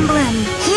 emblem.